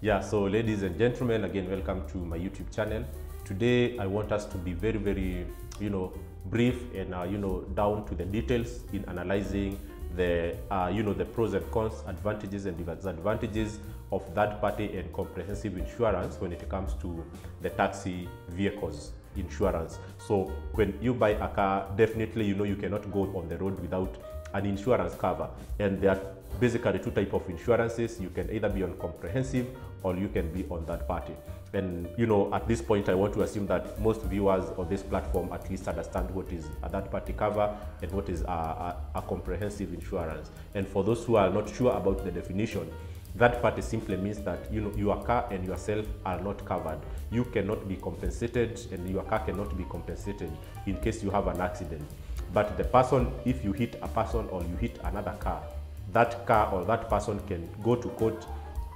Yeah, so ladies and gentlemen, again, welcome to my YouTube channel. Today, I want us to be very, very, you know, brief and, uh, you know, down to the details in analyzing the, uh, you know, the pros and cons, advantages and disadvantages of third-party and comprehensive insurance when it comes to the taxi vehicles insurance. So when you buy a car, definitely, you know, you cannot go on the road without an insurance cover. And there are basically two type of insurances. You can either be on comprehensive or you can be on third party. And you know, at this point, I want to assume that most viewers of this platform at least understand what is a third party cover and what is a, a, a comprehensive insurance. And for those who are not sure about the definition, that party simply means that you know your car and yourself are not covered. You cannot be compensated, and your car cannot be compensated in case you have an accident. But the person, if you hit a person or you hit another car, that car or that person can go to court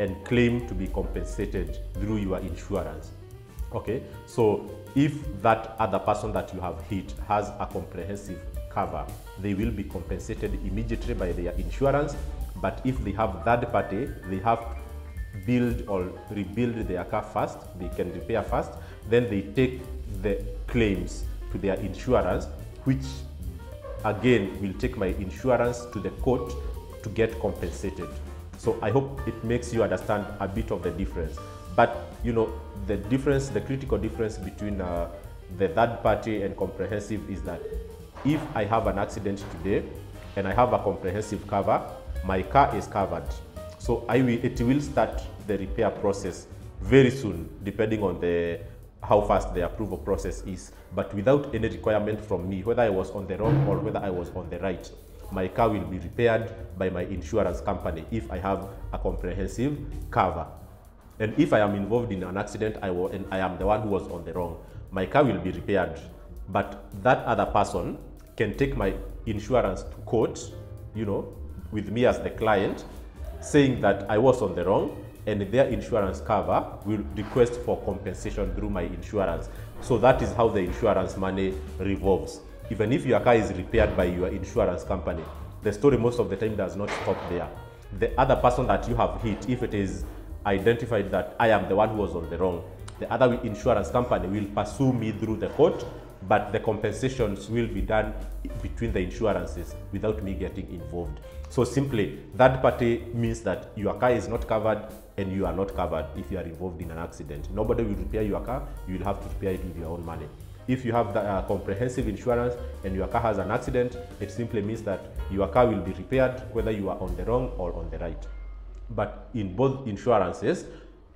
and claim to be compensated through your insurance. Okay, so if that other person that you have hit has a comprehensive cover, they will be compensated immediately by their insurance. But if they have third party, they have build or rebuild their car first, they can repair first, then they take the claims to their insurance, which again will take my insurance to the court to get compensated. So I hope it makes you understand a bit of the difference. But you know, the difference, the critical difference between uh, the third party and comprehensive is that if I have an accident today and I have a comprehensive cover, my car is covered. So I will, it will start the repair process very soon, depending on the how fast the approval process is, but without any requirement from me, whether I was on the wrong or whether I was on the right. My car will be repaired by my insurance company if I have a comprehensive cover. And if I am involved in an accident I will, and I am the one who was on the wrong, my car will be repaired. But that other person can take my insurance to court, you know, with me as the client, saying that I was on the wrong and their insurance cover will request for compensation through my insurance. So that is how the insurance money revolves. Even if your car is repaired by your insurance company, the story most of the time does not stop there. The other person that you have hit, if it is identified that I am the one who was on the wrong, the other insurance company will pursue me through the court, but the compensations will be done between the insurances without me getting involved. So simply, that party means that your car is not covered and you are not covered if you are involved in an accident. Nobody will repair your car, you will have to repair it with your own money. If you have the uh, comprehensive insurance and your car has an accident, it simply means that your car will be repaired whether you are on the wrong or on the right. But in both insurances,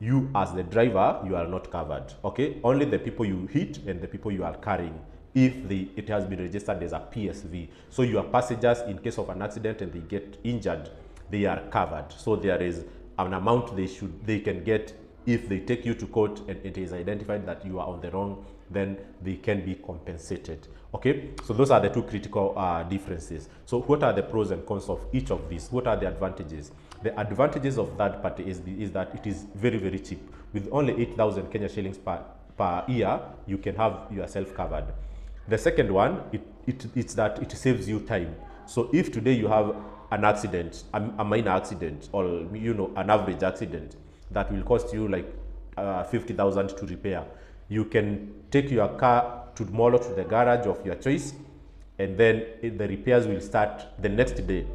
you as the driver, you are not covered. Okay, only the people you hit and the people you are carrying if the, it has been registered as a PSV. So your passengers, in case of an accident and they get injured, they are covered. So there is an amount they should they can get if they take you to court and it is identified that you are on the wrong then they can be compensated. Okay? So those are the two critical uh, differences. So what are the pros and cons of each of these? What are the advantages? The advantages of third party is, is that it is very very cheap. With only 8000 kenya shillings per, per year you can have yourself covered. The second one it, it, it's that it saves you time. So if today you have an accident, a, a minor accident, or you know an average accident that will cost you like uh, fifty thousand to repair, you can take your car tomorrow to the garage of your choice, and then the repairs will start the next day,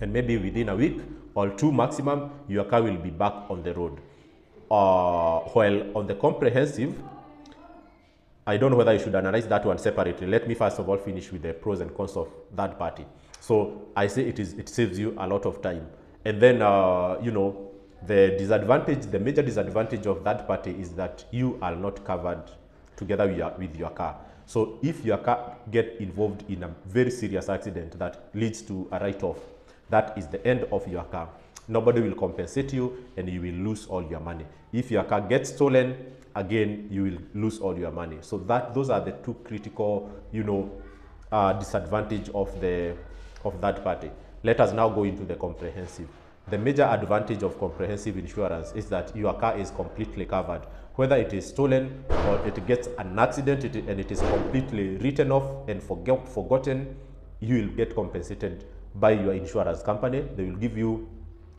and maybe within a week or two maximum, your car will be back on the road. Uh, while on the comprehensive, I don't know whether you should analyze that one separately. Let me first of all finish with the pros and cons of that party. So I say it is it saves you a lot of time. And then uh, you know the disadvantage, the major disadvantage of that party is that you are not covered together with your, with your car. So if your car get involved in a very serious accident that leads to a write-off, that is the end of your car. Nobody will compensate you and you will lose all your money. If your car gets stolen, again, you will lose all your money. So that those are the two critical, you know, uh, disadvantage of the of that party. Let us now go into the comprehensive. The major advantage of comprehensive insurance is that your car is completely covered. Whether it is stolen or it gets an accident and it is completely written off and forget, forgotten, you will get compensated by your insurance company. They will give you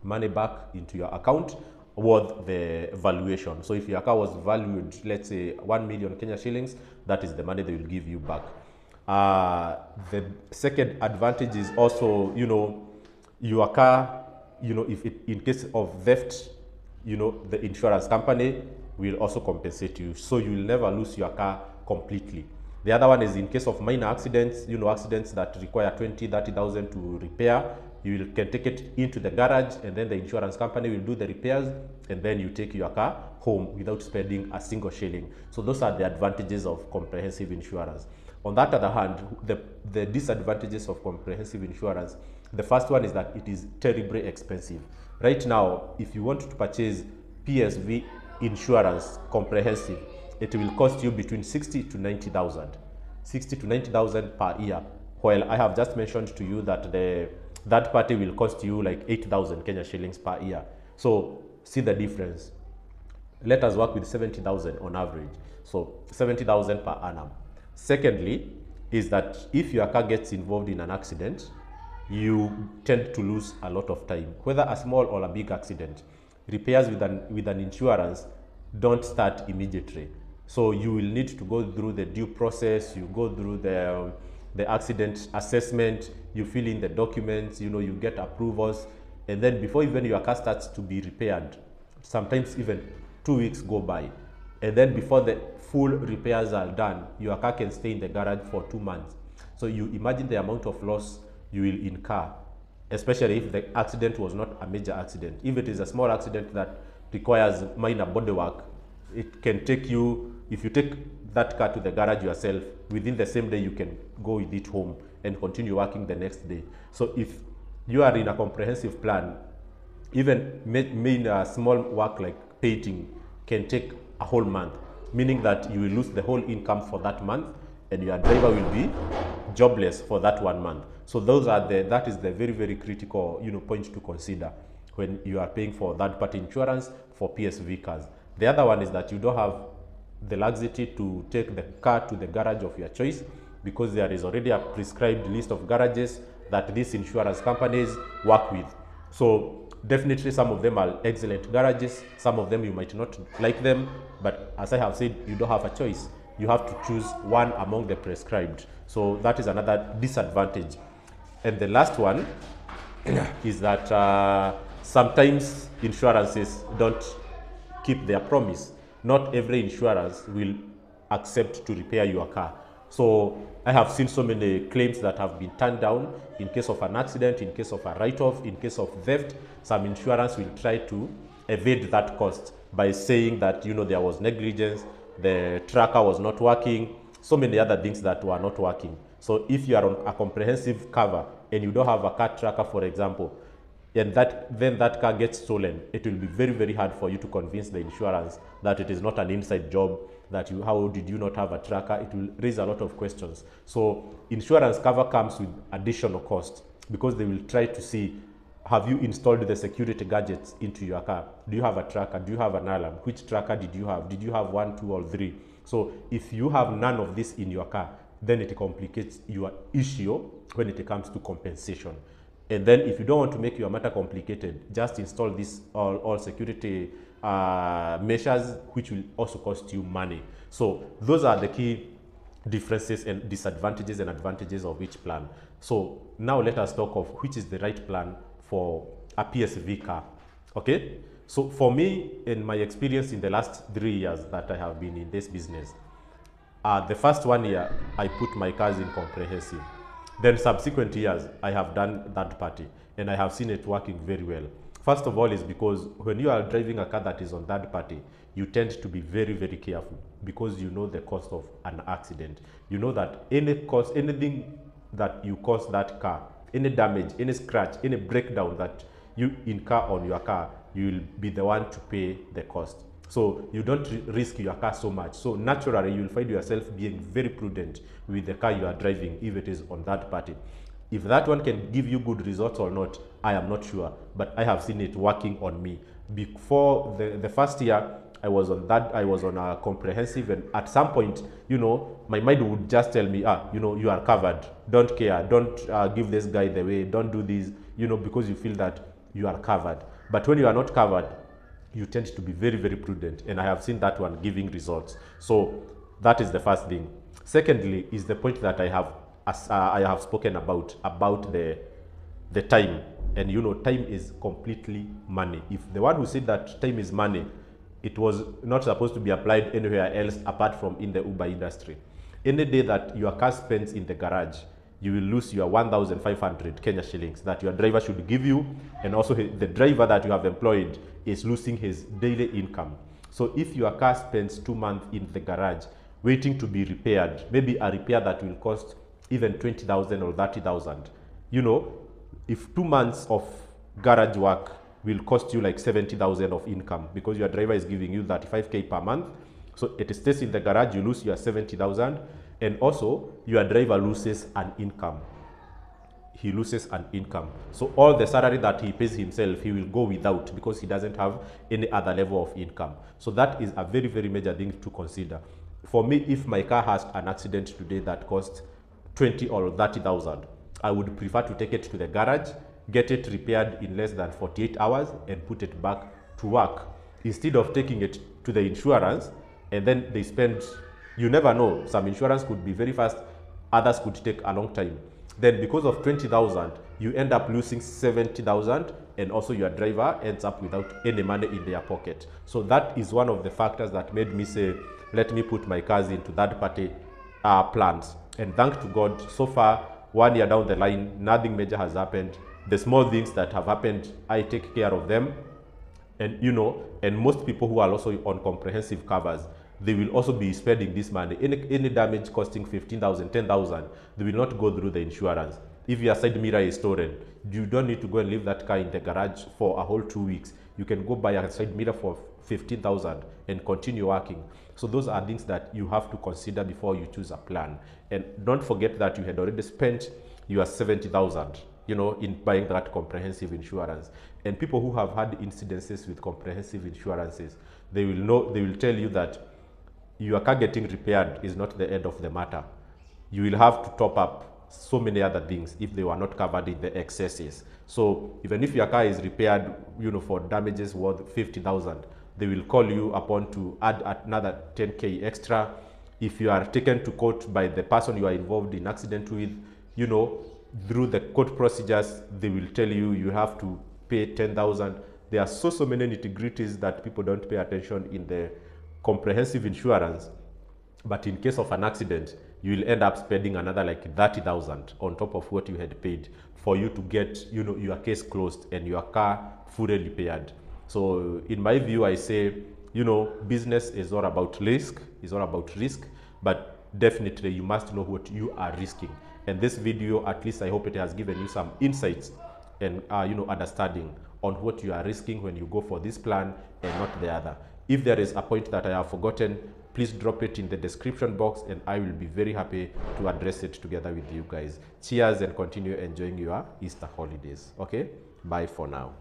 money back into your account worth the valuation. So if your car was valued, let's say 1 million Kenya shillings, that is the money they will give you back. Uh, the second advantage is also, you know, your car, you know, if it, in case of theft, you know, the insurance company will also compensate you. So you will never lose your car completely. The other one is in case of minor accidents, you know, accidents that require 20, 30,000 to repair, you will, can take it into the garage and then the insurance company will do the repairs and then you take your car home without spending a single shilling. So those are the advantages of comprehensive insurance. On that other hand, the, the disadvantages of comprehensive insurance, the first one is that it is terribly expensive. Right now, if you want to purchase PSV insurance comprehensive, it will cost you between 60 to 90,000. 60 to 90,000 per year. While I have just mentioned to you that the that party will cost you like 8,000 Kenya shillings per year. So see the difference. Let us work with 70,000 on average. So 70,000 per annum. Secondly, is that if your car gets involved in an accident, you tend to lose a lot of time, whether a small or a big accident. Repairs with an, with an insurance don't start immediately. So you will need to go through the due process, you go through the, the accident assessment, you fill in the documents, you know, you get approvals, and then before even your car starts to be repaired, sometimes even two weeks go by. And then before the full repairs are done, your car can stay in the garage for two months. So you imagine the amount of loss you will incur, especially if the accident was not a major accident. If it is a small accident that requires minor bodywork, it can take you, if you take that car to the garage yourself, within the same day you can go with it home and continue working the next day. So if you are in a comprehensive plan, even main uh, small work like painting can take a whole month, meaning that you will lose the whole income for that month and your driver will be jobless for that one month. So those are the, that is the very, very critical, you know, point to consider when you are paying for third party insurance for PSV cars. The other one is that you don't have the luxury to take the car to the garage of your choice because there is already a prescribed list of garages that these insurance companies work with. So definitely some of them are excellent garages. Some of them you might not like them, but as I have said, you don't have a choice. You have to choose one among the prescribed. So that is another disadvantage. And the last one is that uh, sometimes insurances don't keep their promise. Not every insurance will accept to repair your car. So I have seen so many claims that have been turned down in case of an accident, in case of a write-off, in case of theft. Some insurance will try to evade that cost by saying that you know there was negligence, the tracker was not working, so many other things that were not working. So if you are on a comprehensive cover and you don't have a car tracker, for example, and that then that car gets stolen, it will be very, very hard for you to convince the insurance that it is not an inside job, that you how did you not have a tracker? It will raise a lot of questions. So insurance cover comes with additional cost because they will try to see have you installed the security gadgets into your car? Do you have a tracker? Do you have an alarm? Which tracker did you have? Did you have one, two, or three? So if you have none of this in your car, then it complicates your issue when it comes to compensation. And then if you don't want to make your matter complicated, just install these all, all security uh, measures, which will also cost you money. So those are the key differences and disadvantages and advantages of each plan. So now let us talk of which is the right plan for a PSV car. Okay. So for me, in my experience in the last three years that I have been in this business, uh, the first one year I put my cars in comprehensive. Then subsequent years, I have done that party and I have seen it working very well. First of all is because when you are driving a car that is on third party, you tend to be very, very careful because you know the cost of an accident. You know that any cost, anything that you cause that car, any damage, any scratch, any breakdown that you incur on your car, you will be the one to pay the cost. So you don't risk your car so much. So naturally, you'll find yourself being very prudent with the car you are driving if it is on that party. If that one can give you good results or not, I am not sure. But I have seen it working on me. Before the, the first year, I was on that, I was on a comprehensive, and at some point, you know, my mind would just tell me, ah, you know, you are covered. Don't care. Don't uh, give this guy the way. Don't do this, you know, because you feel that you are covered. But when you are not covered, you tend to be very, very prudent. And I have seen that one giving results. So that is the first thing. Secondly, is the point that I have, as, uh, I have spoken about, about the, the time. And you know, time is completely money. If the one who said that time is money, it was not supposed to be applied anywhere else apart from in the Uber industry. Any day that your car spends in the garage, you will lose your 1,500 Kenya shillings that your driver should give you, and also the driver that you have employed is losing his daily income. So if your car spends two months in the garage waiting to be repaired, maybe a repair that will cost even 20,000 or 30,000, you know, if two months of garage work will cost you like 70,000 of income because your driver is giving you 35k per month. So it stays in the garage, you lose your 70,000 and also your driver loses an income. He loses an income. So all the salary that he pays himself, he will go without because he doesn't have any other level of income. So that is a very, very major thing to consider. For me, if my car has an accident today that costs 20 or 30,000, I would prefer to take it to the garage get it repaired in less than 48 hours and put it back to work instead of taking it to the insurance and then they spend you never know some insurance could be very fast others could take a long time then because of 20000 you end up losing 70000 and also your driver ends up without any money in their pocket. So that is one of the factors that made me say let me put my cars into third party uh, plans. And thank to god so far one year down the line nothing major has happened. The small things that have happened, I take care of them. And you know, and most people who are also on comprehensive covers, they will also be spending this money. Any, any damage costing 15,000, 10,000, they will not go through the insurance. If your side mirror is stolen, you don't need to go and leave that car in the garage for a whole two weeks. You can go buy a side mirror for 15,000 and continue working. So those are things that you have to consider before you choose a plan. And don't forget that you had already spent your 70,000 you know, in buying that comprehensive insurance. And people who have had incidences with comprehensive insurances, they will know, they will tell you that your car getting repaired is not the end of the matter. You will have to top up so many other things if they were not covered in the excesses. So even if your car is repaired, you know, for damages worth 50,000, they will call you upon to add another 10K extra. If you are taken to court by the person you are involved in accident with, you know, through the court procedures, they will tell you you have to pay 10,000. There are so, so many nitty-gritties that people don't pay attention in the comprehensive insurance. But in case of an accident, you will end up spending another like 30,000 on top of what you had paid for you to get, you know, your case closed and your car fully repaired. So in my view, I say, you know, business is all about risk, is all about risk, but definitely you must know what you are risking. And this video, at least I hope it has given you some insights and uh, you know understanding on what you are risking when you go for this plan and not the other. If there is a point that I have forgotten, please drop it in the description box and I will be very happy to address it together with you guys. Cheers and continue enjoying your Easter holidays. Okay, bye for now.